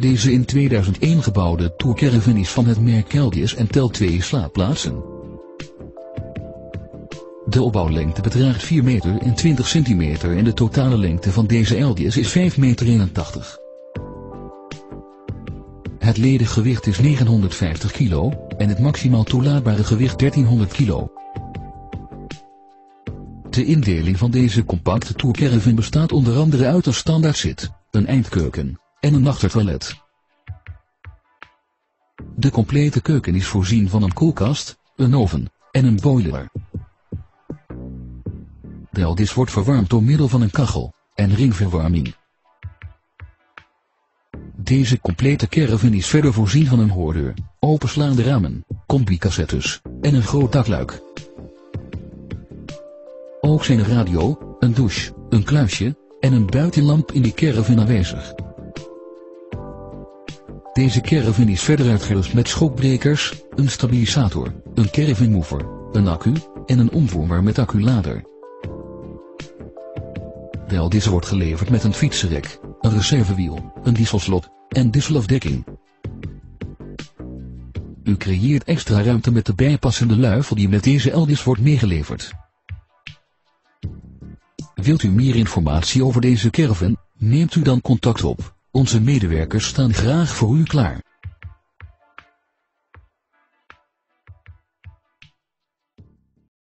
Deze in 2001 gebouwde tourcaravan is van het merk Keldius en telt twee slaapplaatsen. De opbouwlengte bedraagt 4 meter en 20 centimeter en de totale lengte van deze Eldius is 5 meter 81. Het ledig gewicht is 950 kilo en het maximaal toelaatbare gewicht 1300 kilo. De indeling van deze compacte tourcaravan bestaat onder andere uit een standaard zit, een eindkeuken en een achtertoilet. De complete keuken is voorzien van een koelkast, een oven en een boiler. De Eldis wordt verwarmd door middel van een kachel en ringverwarming. Deze complete caravan is verder voorzien van een hoordeur, openslaande ramen, combi-cassettes en een groot dakluik. Ook zijn een radio, een douche, een kluisje en een buitenlamp in de caravan aanwezig. Deze caravan is verder uitgerust met schokbrekers, een stabilisator, een caravan mover, een accu en een omvormer met acculader. De Aldis wordt geleverd met een fietsenrek, een reservewiel, een dieselslot en dieselafdekking. U creëert extra ruimte met de bijpassende luifel die met deze Eldis wordt meegeleverd. Wilt u meer informatie over deze caravan? Neemt u dan contact op. Onze medewerkers staan graag voor u klaar.